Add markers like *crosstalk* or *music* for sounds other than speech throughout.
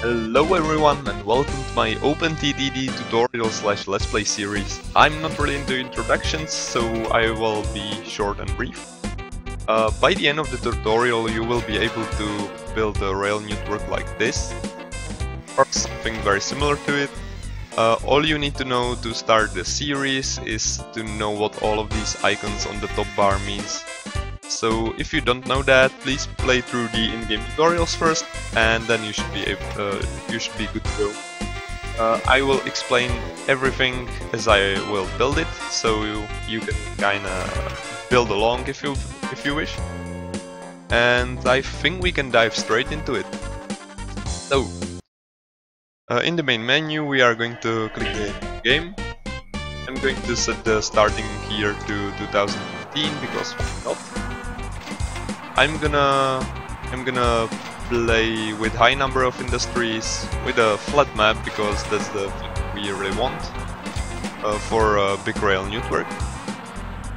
Hello everyone and welcome to my OpenTTD tutorial slash let's play series. I'm not really into introductions, so I will be short and brief. Uh, by the end of the tutorial you will be able to build a rail network like this, or something very similar to it. Uh, all you need to know to start the series is to know what all of these icons on the top bar means. So if you don't know that, please play through the in-game tutorials first, and then you should be able, uh, you should be good to go. Uh, I will explain everything as I will build it, so you, you can kinda build along if you if you wish. And I think we can dive straight into it. So, uh, in the main menu we are going to click the game. I'm going to set the starting year to 2015 because why not? I'm gonna I'm gonna play with high number of industries with a flat map because that's the we really want uh, for a big rail network.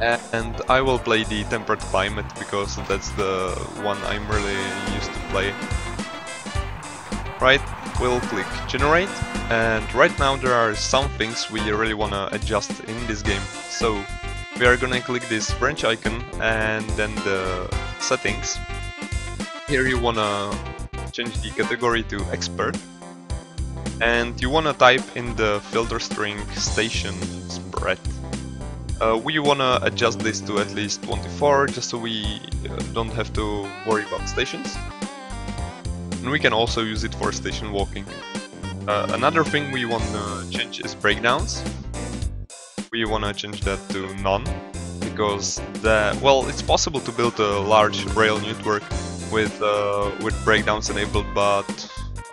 And I will play the temperate climate because that's the one I'm really used to play. Right, we'll click generate and right now there are some things we really wanna adjust in this game. So we are gonna click this branch icon and then the settings. Here you wanna change the category to expert and you wanna type in the filter string station spread. Uh, we wanna adjust this to at least 24 just so we uh, don't have to worry about stations. And we can also use it for station walking. Uh, another thing we wanna change is breakdowns we wanna change that to none because the well it's possible to build a large rail network with uh, with breakdowns enabled but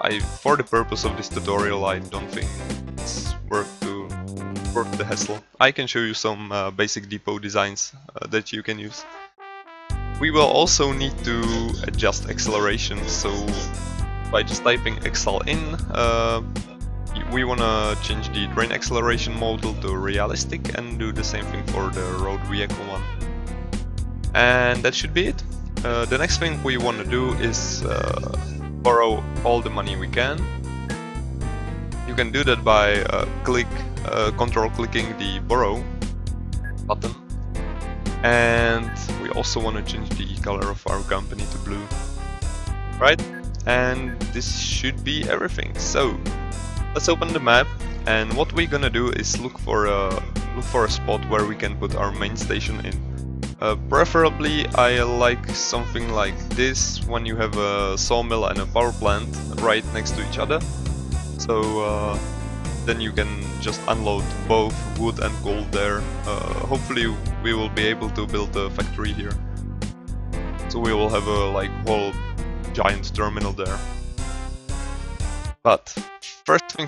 I for the purpose of this tutorial I don't think it's worth to worth the hassle. I can show you some uh, basic depot designs uh, that you can use. We will also need to adjust acceleration so by just typing accel in we wanna change the train acceleration model to realistic and do the same thing for the road vehicle one. And that should be it. Uh, the next thing we wanna do is uh, borrow all the money we can. You can do that by uh, click, uh, control clicking the borrow button. And we also wanna change the color of our company to blue. Right? And this should be everything. So Let's open the map and what we're gonna do is look for a look for a spot where we can put our main station in. Uh, preferably I like something like this when you have a sawmill and a power plant right next to each other. So uh, then you can just unload both wood and gold there. Uh, hopefully we will be able to build a factory here. So we will have a like whole giant terminal there. But First thing,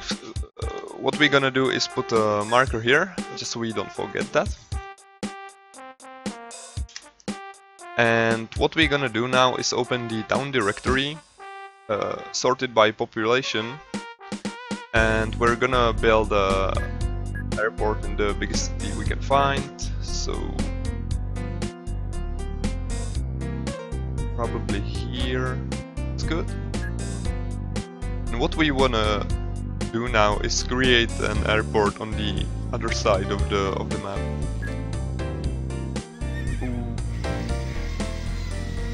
uh, what we're gonna do is put a marker here, just so we don't forget that. And what we're gonna do now is open the town directory, uh, sorted by population, and we're gonna build a airport in the biggest city we can find, so probably here, it's good. And what we wanna do now is create an airport on the other side of the of the map.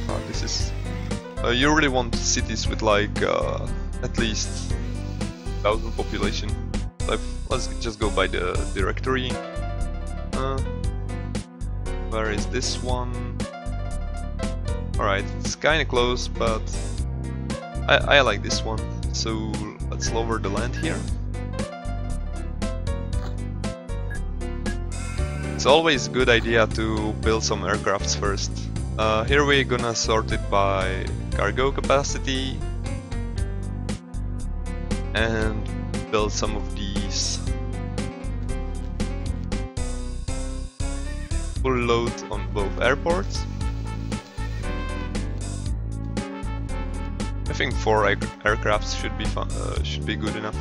Oh, this is. Uh, you really want cities with like uh, at least thousand population. let's just go by the directory. Uh, where is this one? Alright, it's kinda close, but I, I like this one. So let's lower the land here. It's always a good idea to build some aircrafts first. Uh, here we're gonna sort it by cargo capacity and build some of these. Full load on both airports. I think four aircrafts should be uh, should be good enough.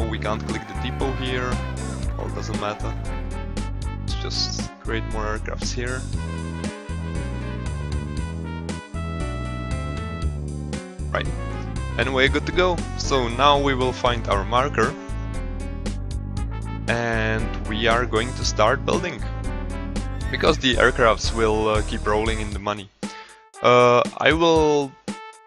Oh, we can't click the depot here. Well, doesn't matter. Let's just create more aircrafts here. Right. Anyway, good to go. So now we will find our marker and we are going to start building because the aircrafts will uh, keep rolling in the money. Uh, I will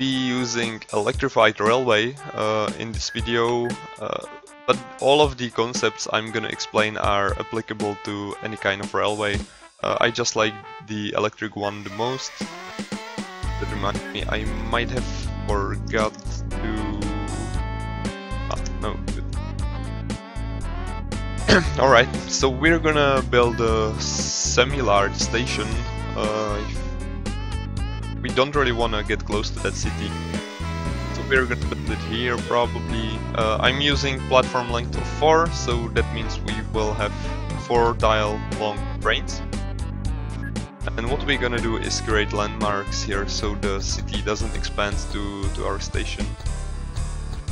be using electrified railway uh, in this video, uh, but all of the concepts I'm gonna explain are applicable to any kind of railway. Uh, I just like the electric one the most. That reminds me, I might have forgot to... Ah, no, *coughs* Alright, so we're gonna build a semi-large station. Uh, we don't really wanna get close to that city. So we're gonna build it here probably. Uh, I'm using platform length of 4, so that means we will have 4 tile long trains. And what we're gonna do is create landmarks here so the city doesn't expand to, to our station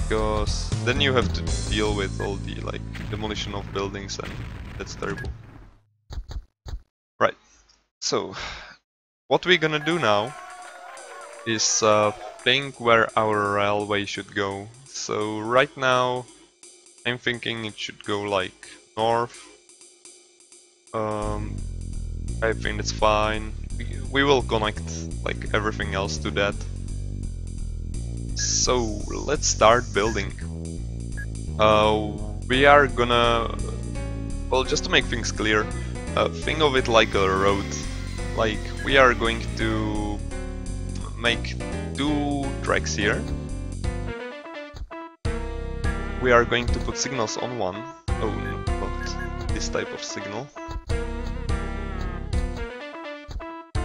because then you have to deal with all the like demolition of buildings and that's terrible. Right, so what we're gonna do now is uh, think where our railway should go. So right now I'm thinking it should go like north. Um, I think that's fine. We, we will connect like everything else to that. So let's start building. Uh, we are gonna, well, just to make things clear, uh, think of it like a road. Like we are going to make two tracks here. We are going to put signals on one. Oh, not this type of signal.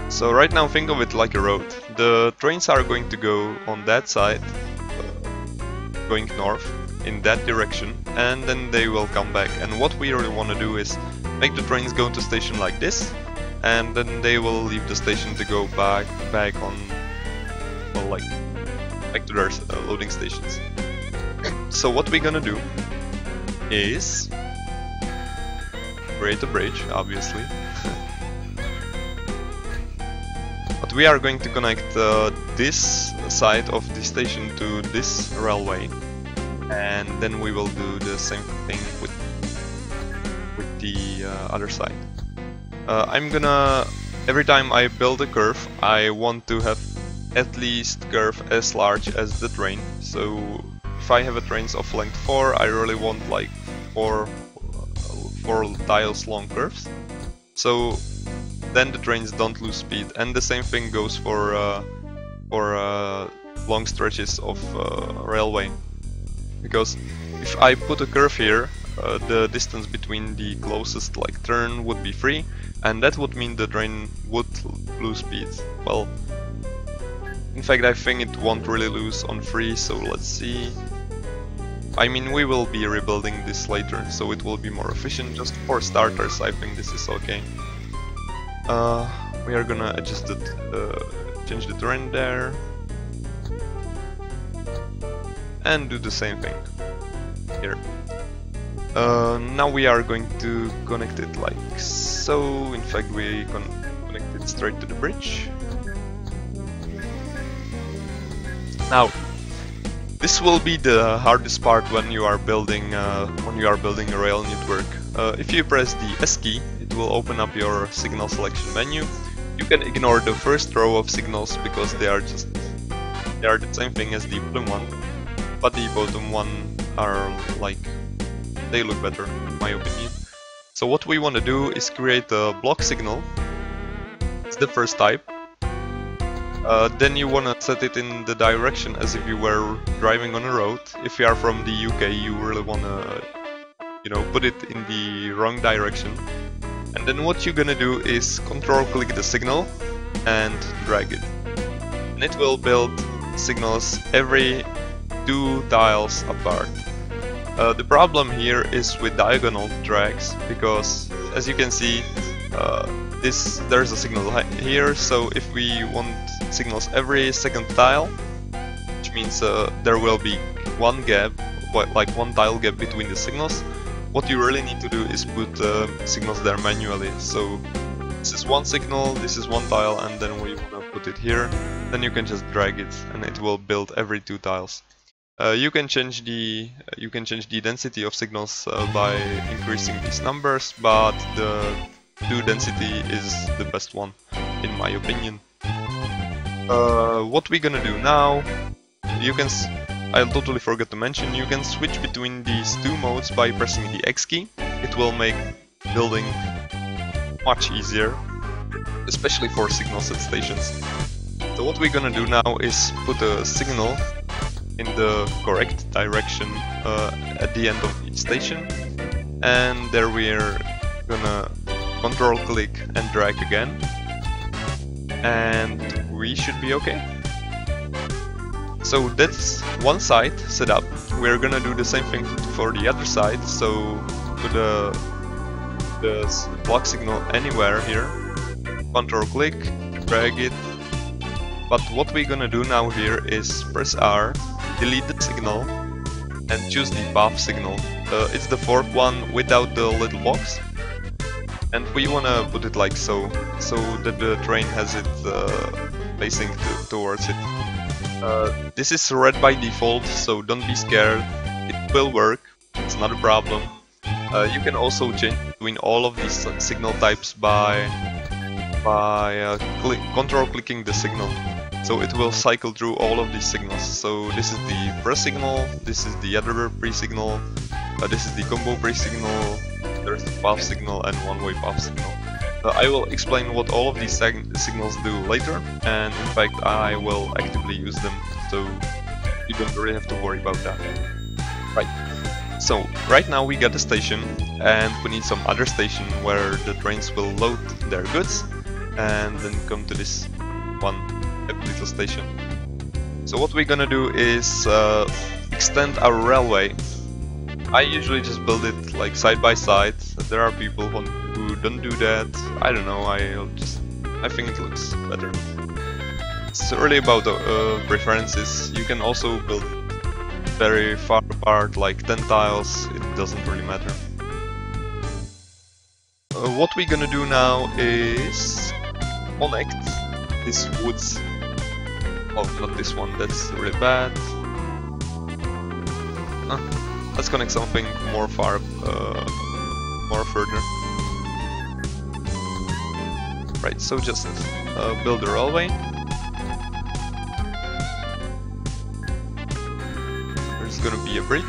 So right now think of it like a road. The trains are going to go on that side, uh, going north, in that direction, and then they will come back. And what we really want to do is make the trains go to station like this, and then they will leave the station to go back back on, like, back to their uh, loading stations. *coughs* so what we're gonna do is create a bridge, obviously. *laughs* But we are going to connect uh, this side of the station to this railway and then we will do the same thing with with the uh, other side. Uh, I'm gonna every time I build a curve I want to have at least curve as large as the train so if I have a train of length 4 I really want like 4 4 tiles long curves so then the trains don't lose speed. And the same thing goes for uh, for uh, long stretches of uh, railway. Because if I put a curve here, uh, the distance between the closest like turn would be free, and that would mean the train would lose speed. Well, in fact I think it won't really lose on free, so let's see. I mean, we will be rebuilding this later, so it will be more efficient. Just for starters, I think this is okay. Uh, we are gonna adjust it, uh, change the trend there, and do the same thing here. Uh, now we are going to connect it like so. In fact, we connect it straight to the bridge. Now, this will be the hardest part when you are building uh, when you are building a rail network. Uh, if you press the S key, it will open up your signal selection menu. You can ignore the first row of signals because they are just they are the same thing as the bottom one, but the bottom one are like they look better in my opinion. So what we want to do is create a block signal. It's the first type. Uh, then you want to set it in the direction as if you were driving on a road. If you are from the UK, you really want to, you know, put it in the wrong direction. And then what you're gonna do is control click the signal and drag it. And it will build signals every two tiles apart. Uh, the problem here is with diagonal drags because as you can see uh, this there's a signal here so if we want signals every second tile which means uh, there will be one gap like one tile gap between the signals what you really need to do is put uh, signals there manually. So this is one signal, this is one tile, and then we want to put it here. Then you can just drag it and it will build every two tiles. Uh, you can change the uh, you can change the density of signals uh, by increasing these numbers, but the two density is the best one in my opinion. Uh, what we're gonna do now? You can. I totally forgot to mention. You can switch between these two modes by pressing the X key. It will make building much easier, especially for signal set stations. So what we're gonna do now is put a signal in the correct direction uh, at the end of each station and there we're gonna control click and drag again and we should be okay. So that's one side set up. We're gonna do the same thing for the other side, so put the, the block signal anywhere here, control click, drag it, but what we're gonna do now here is press R delete the signal and choose the path signal. Uh, it's the fourth one without the little box. And we wanna put it like so, so that the train has it uh, facing towards it. Uh, this is red by default, so don't be scared. It will work, it's not a problem. Uh, you can also change between all of these signal types by by uh, control clicking the signal. So it will cycle through all of these signals. So this is the pre-signal, this is the other pre-signal, uh, this is the combo pre-signal, there's the path signal and one-way path signal. Uh, I will explain what all of these signals do later, and in fact I will actively use them, so you don't really have to worry about that. Right. So, right now we got a station, and we need some other station where the trains will load their goods, and then come to this one little station. So what we're gonna do is uh, extend our railway. I usually just build it like side by side. There are people who don't do that. I don't know. I just I think it looks better. It's really about the uh, preferences. You can also build very far apart, like 10 tiles. It doesn't really matter. Uh, what we're gonna do now is connect this woods Oh, not this one, that's really bad. Let's connect something more far, uh, more further. Right, so just uh, build a railway. There's gonna be a bridge.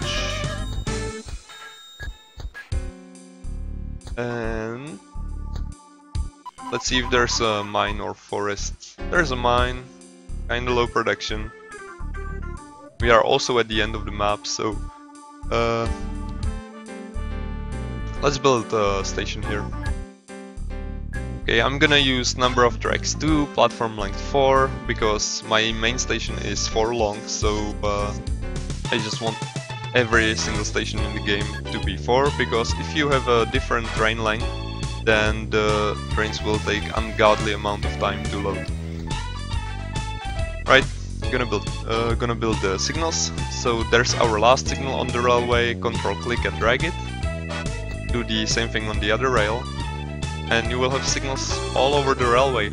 And let's see if there's a mine or forest. There's a mine kinda low production. We are also at the end of the map, so uh, let's build a station here. Okay, I'm gonna use number of tracks 2, platform length 4, because my main station is 4 long, so uh, I just want every single station in the game to be 4, because if you have a different train length, then the trains will take ungodly amount of time to load. Right, gonna build uh, gonna build the signals. So there's our last signal on the railway. Control click and drag it. Do the same thing on the other rail, and you will have signals all over the railway.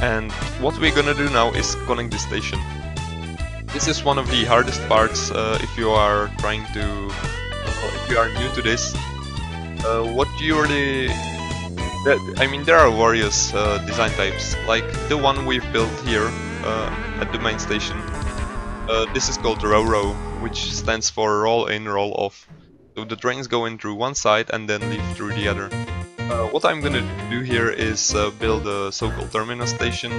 And what we're gonna do now is connect the station. This is one of the hardest parts uh, if you are trying to, if you are new to this. Uh, what you really I mean, there are various uh, design types, like the one we've built here uh, at the main station. Uh, this is called RORO, which stands for roll in, roll off. So the trains go in through one side and then leave through the other. Uh, what I'm gonna do here is uh, build a so-called terminus station,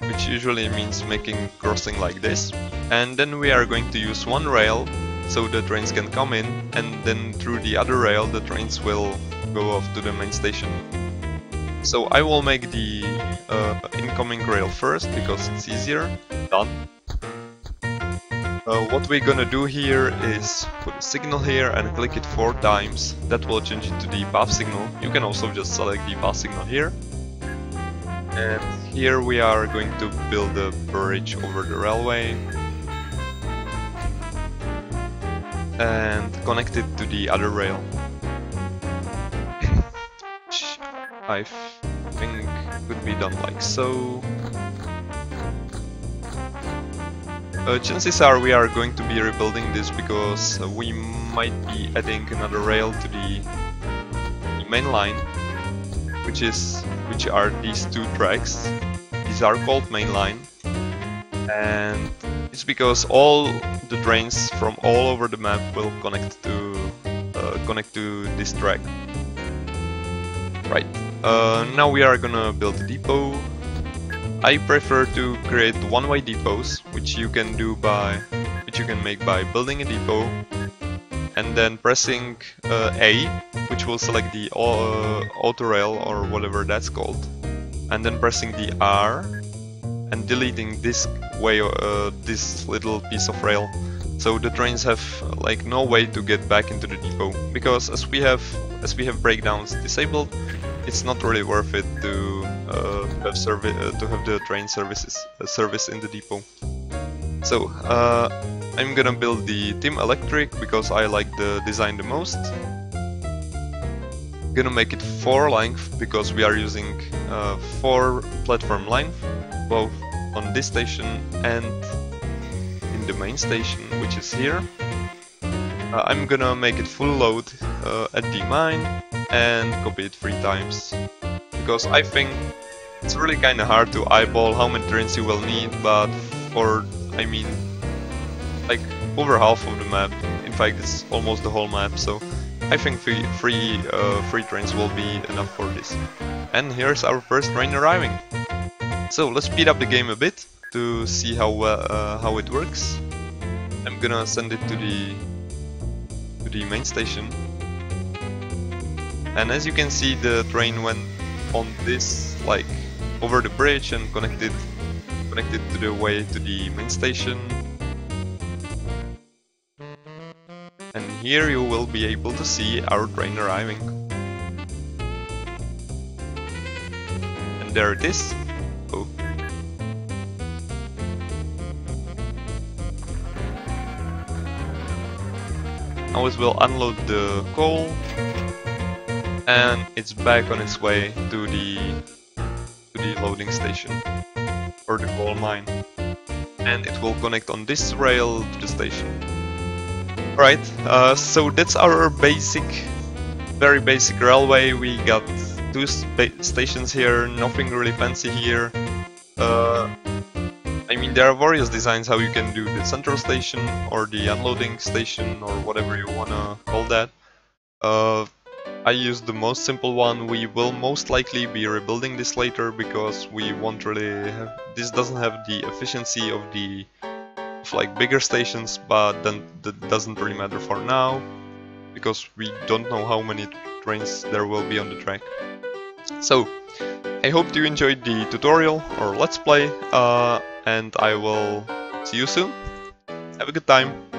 which usually means making crossing like this. And then we are going to use one rail so the trains can come in and then through the other rail the trains will go off to the main station. So I will make the uh, incoming rail first because it's easier. Done. Uh, what we're gonna do here is put a signal here and click it four times. That will change it to the path signal. You can also just select the path signal here. And here we are going to build a bridge over the railway. And connect it to the other rail. *laughs* I think could be done like so. Uh, chances are we are going to be rebuilding this because uh, we might be adding another rail to the, the main line, which is which are these two tracks. These are called main line, and it's because all the drains from all over the map will connect to uh, connect to this track. Right. Uh, now we are gonna build a depot I prefer to create one-way depots, which you can do by, which you can make by building a depot, and then pressing uh, A, which will select the uh, auto rail or whatever that's called, and then pressing the R, and deleting this way, uh, this little piece of rail. So the trains have like no way to get back into the depot because as we have as we have breakdowns disabled, it's not really worth it to uh, have service uh, to have the train services uh, service in the depot. So uh, I'm gonna build the Team Electric because I like the design the most. Gonna make it 4 length because we are using uh, 4 platform length, both on this station and in the main station, which is here. I'm gonna make it full load at the mine and copy it three times. Because I think it's really kinda hard to eyeball how many trains you will need, but for, I mean, like over half of the map, in fact it's almost the whole map, so I think three, three, uh, three trains will be enough for this. And here's our first train arriving. So let's speed up the game a bit to see how uh, how it works. I'm gonna send it to the to the main station and as you can see the train went on this like over the bridge and connected connected to the way to the main station. And here you will be able to see our train arriving. And there it is. Oh. Now it will unload the coal and it's back on its way to the to the loading station or the coal mine. And it will connect on this rail to the station. Alright, uh, so that's our basic very basic railway. We got two stations here nothing really fancy here. Uh, I mean there are various designs how you can do the central station or the unloading station or whatever you wanna call that. Uh, I used the most simple one, we will most likely be rebuilding this later because we won't really have, this doesn't have the efficiency of the of like bigger stations but then that doesn't really matter for now because we don't know how many trains there will be on the track. So, I hope you enjoyed the tutorial or let's play uh, and I will see you soon. Have a good time.